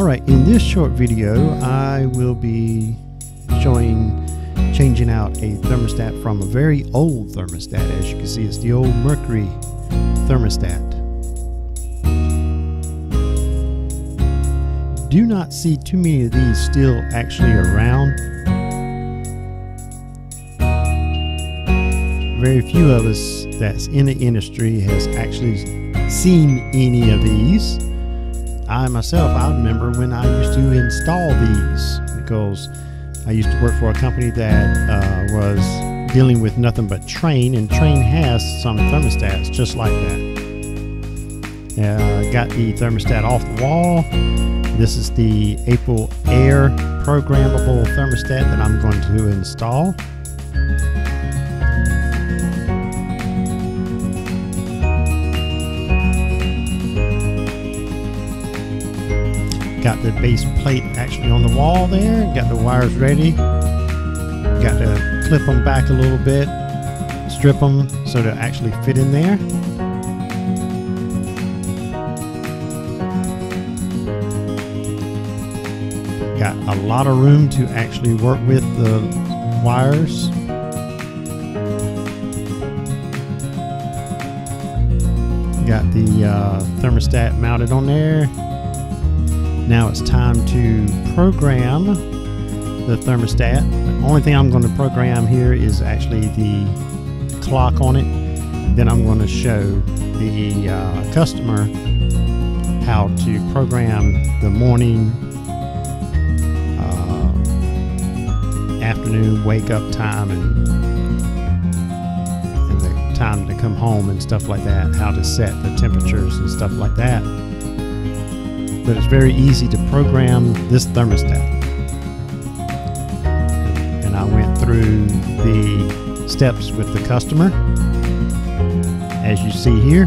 Alright, in this short video I will be showing changing out a thermostat from a very old thermostat. As you can see, it's the old Mercury thermostat. Do not see too many of these still actually around. Very few of us that's in the industry has actually seen any of these. I myself, I remember when I used to install these because I used to work for a company that uh, was dealing with nothing but Trane, and Trane has some thermostats just like that. Uh, got the thermostat off the wall. This is the April Air programmable thermostat that I'm going to install. Got the base plate actually on the wall there. Got the wires ready. Got to clip them back a little bit, strip them so they actually fit in there. Got a lot of room to actually work with the wires. Got the uh, thermostat mounted on there. Now it's time to program the thermostat. The only thing I'm going to program here is actually the clock on it. Then I'm going to show the uh, customer how to program the morning, uh, afternoon wake up time and, and the time to come home and stuff like that, how to set the temperatures and stuff like that but it's very easy to program this thermostat. And I went through the steps with the customer, as you see here.